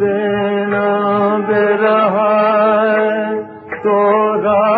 देना पीतेना रहा तर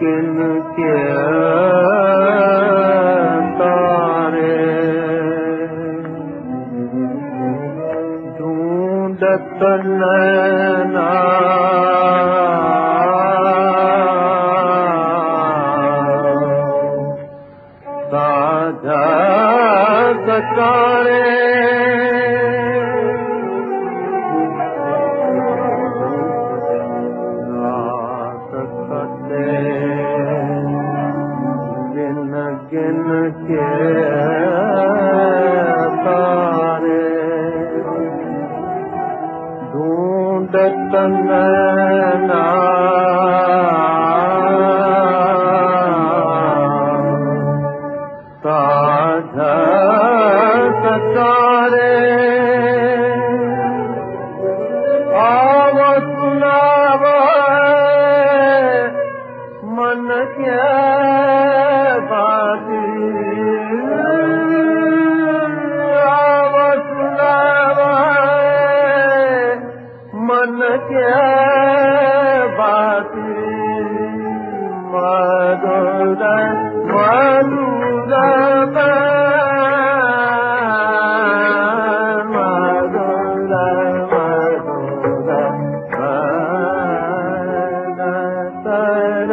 ते तूं दत ने Oh! मन के ब माधो माधो मो तर